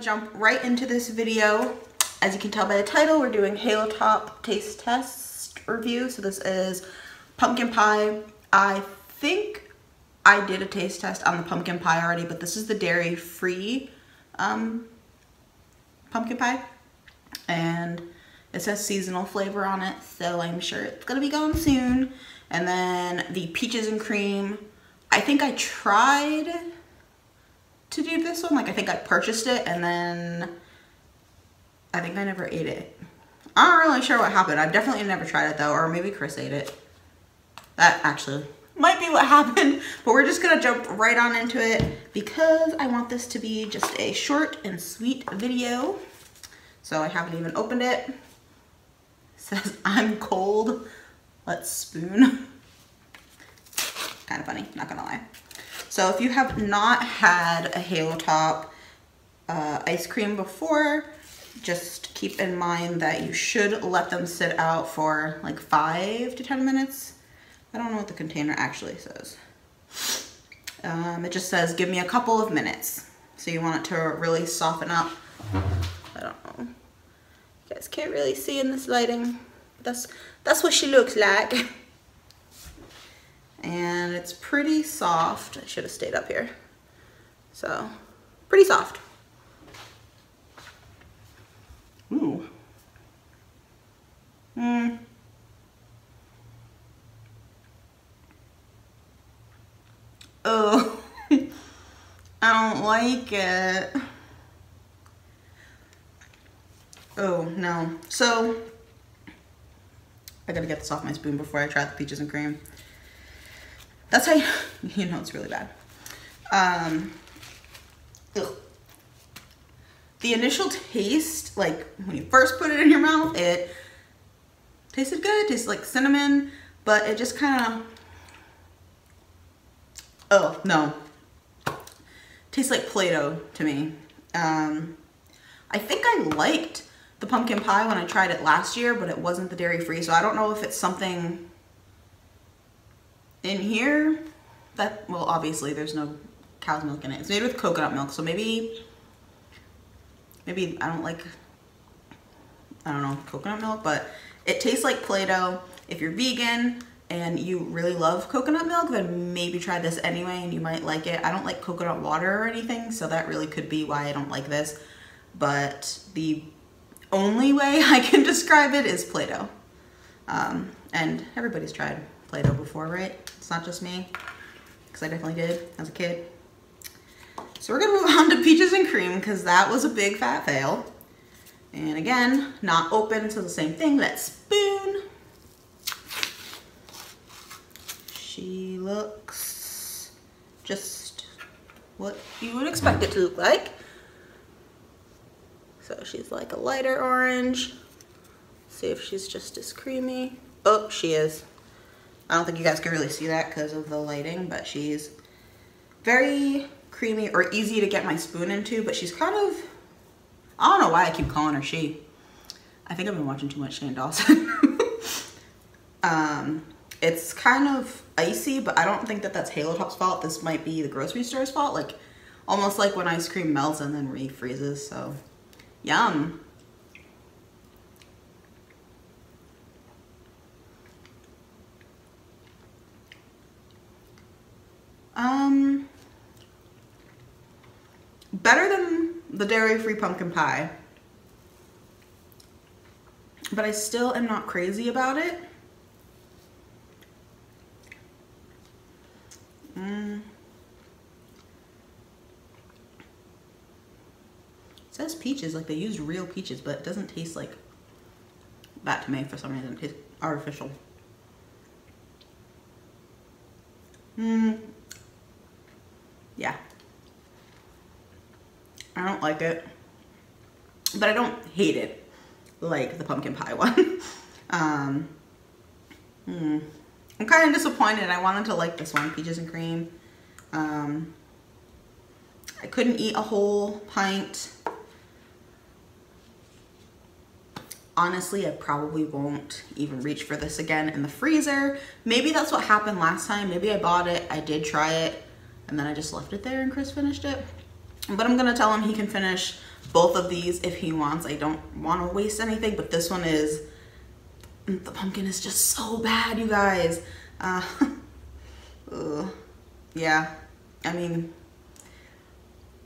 jump right into this video. As you can tell by the title, we're doing Halo Top Taste Test review. So this is pumpkin pie. I think I did a taste test on the pumpkin pie already, but this is the dairy-free um, pumpkin pie. And it says seasonal flavor on it, so I'm sure it's gonna be gone soon. And then the peaches and cream. I think I tried to do this one. Like I think I purchased it and then I think I never ate it. I'm not really sure what happened. I've definitely never tried it though, or maybe Chris ate it. That actually might be what happened, but we're just gonna jump right on into it because I want this to be just a short and sweet video. So I haven't even opened it. it says I'm cold, let's spoon. kind of funny, not gonna lie. So if you have not had a Halo Top uh, ice cream before, just keep in mind that you should let them sit out for like five to 10 minutes. I don't know what the container actually says. Um, it just says, give me a couple of minutes. So you want it to really soften up. I don't know. You guys can't really see in this lighting. That's, that's what she looks like. and it's pretty soft. I should have stayed up here. So, pretty soft. Ooh. Mmm. Oh, I don't like it. Oh, no. So, I gotta get this off my spoon before I try the peaches and cream. That's how you, you know it's really bad. Um, ugh. The initial taste, like when you first put it in your mouth, it tasted good. It tasted like cinnamon, but it just kind of, oh no, tastes like Play-Doh to me. Um, I think I liked the pumpkin pie when I tried it last year, but it wasn't the dairy free. So I don't know if it's something in here that, well, obviously there's no cow's milk in it. It's made with coconut milk. So maybe, maybe I don't like, I don't know, coconut milk, but it tastes like Play-Doh. If you're vegan and you really love coconut milk, then maybe try this anyway and you might like it. I don't like coconut water or anything, so that really could be why I don't like this. But the only way I can describe it is Play-Doh. Um, and everybody's tried Play-Doh before, right? It's not just me, because I definitely did as a kid. So we're gonna move on to peaches and cream because that was a big fat fail. And again, not open, so the same thing, that spoon. She looks just what you would expect it to look like. So she's like a lighter orange. See if she's just as creamy. Oh, she is. I don't think you guys can really see that because of the lighting, but she's very creamy or easy to get my spoon into, but she's kind of, I don't know why I keep calling her she. I think I've been watching too much Shane Dawson. um, it's kind of icy, but I don't think that that's Halo Top's fault. This might be the grocery store's fault, like almost like when ice cream melts and then refreezes, so yum. Better than the dairy-free pumpkin pie, but I still am not crazy about it. Mm. It says peaches, like they used real peaches, but it doesn't taste like that to me for some reason. It tastes artificial. Hmm. Yeah. I don't like it, but I don't hate it like the pumpkin pie one. um, hmm. I'm kind of disappointed. I wanted to like this one, peaches and cream. Um, I couldn't eat a whole pint. Honestly, I probably won't even reach for this again in the freezer. Maybe that's what happened last time. Maybe I bought it, I did try it, and then I just left it there and Chris finished it. But I'm gonna tell him he can finish both of these if he wants. I don't want to waste anything, but this one is, the pumpkin is just so bad, you guys. Uh, yeah, I mean,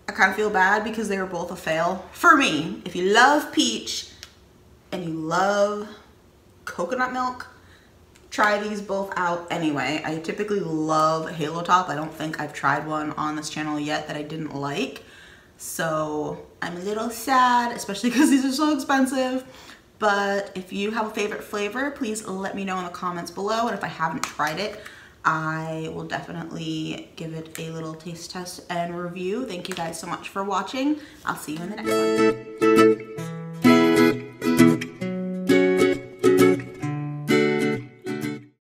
I kind of feel bad because they were both a fail. For me, if you love peach and you love coconut milk, try these both out anyway. I typically love Halo Top. I don't think I've tried one on this channel yet that I didn't like. So I'm a little sad, especially because these are so expensive. But if you have a favorite flavor, please let me know in the comments below. And if I haven't tried it, I will definitely give it a little taste test and review. Thank you guys so much for watching. I'll see you in the next one.